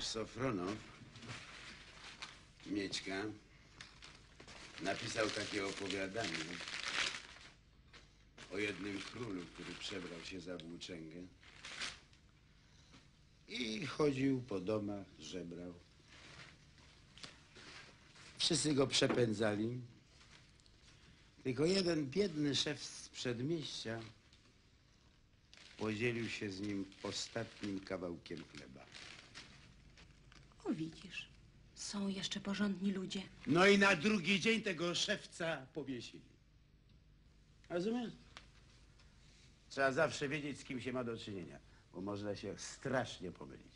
Sofronow, Mieczka, napisał takie opowiadanie o jednym królu, który przebrał się za włóczęgę i chodził po domach, żebrał. Wszyscy go przepędzali. Tylko jeden biedny szef z przedmieścia podzielił się z nim ostatnim kawałkiem chleba. Widzisz, są jeszcze porządni ludzie. No i na drugi dzień tego szewca powiesili. Rozumiesz? Trzeba zawsze wiedzieć, z kim się ma do czynienia, bo można się strasznie pomylić.